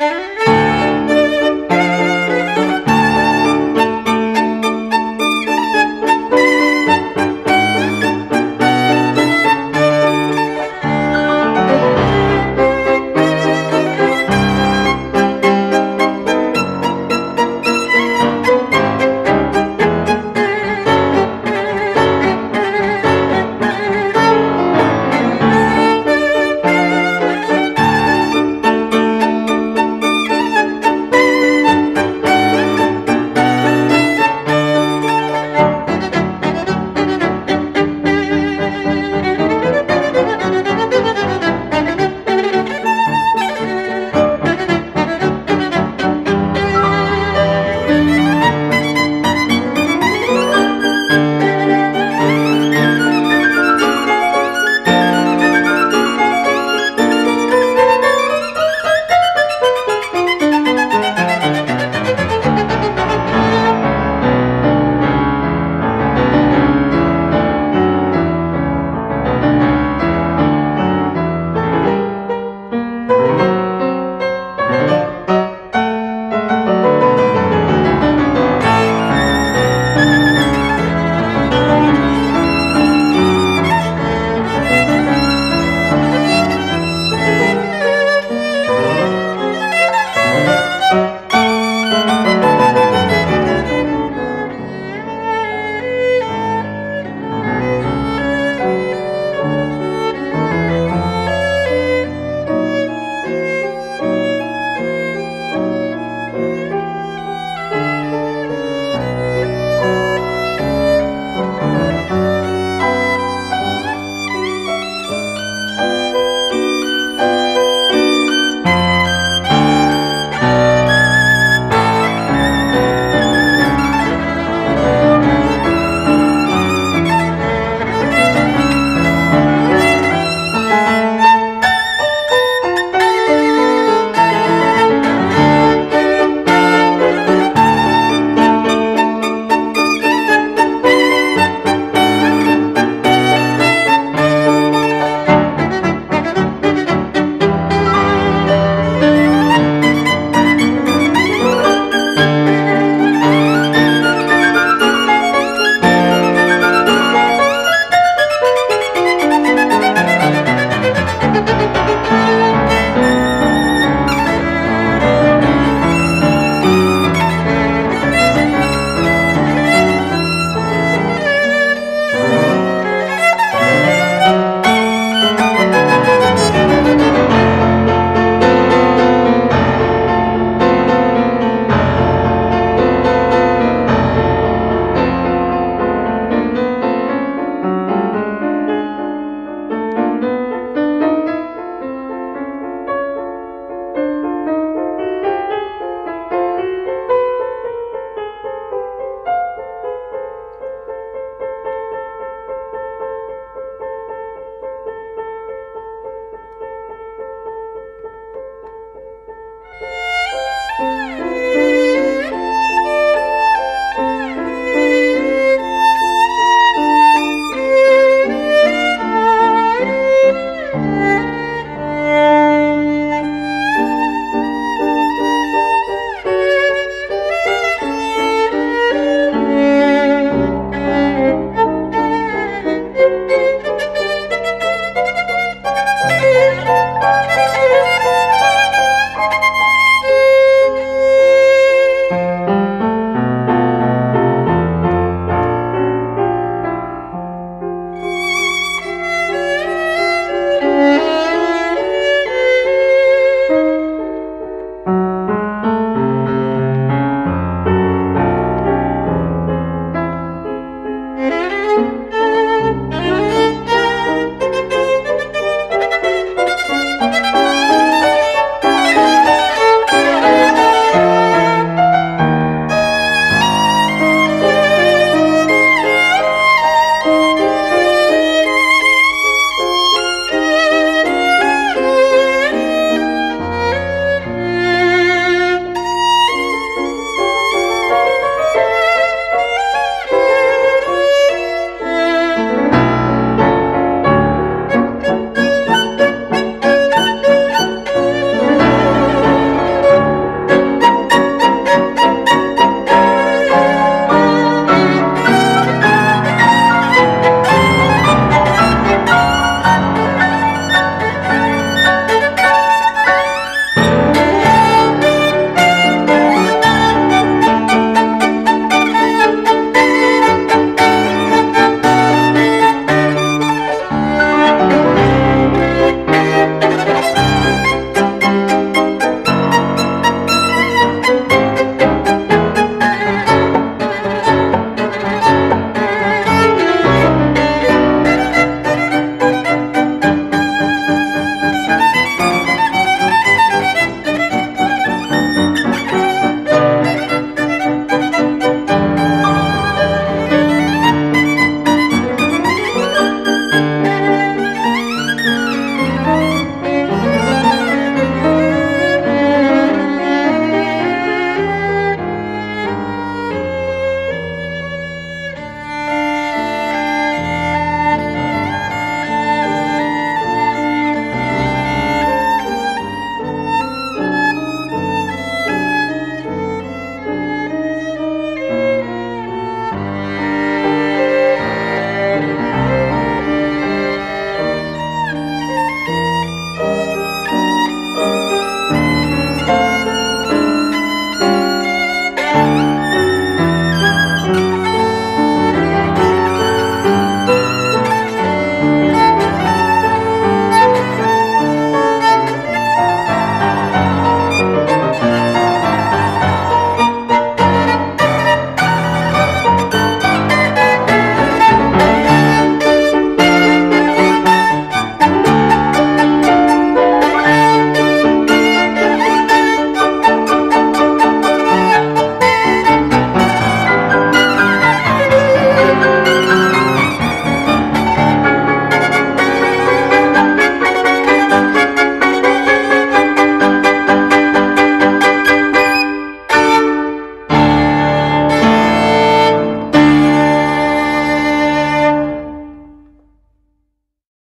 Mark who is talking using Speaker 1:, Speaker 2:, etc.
Speaker 1: you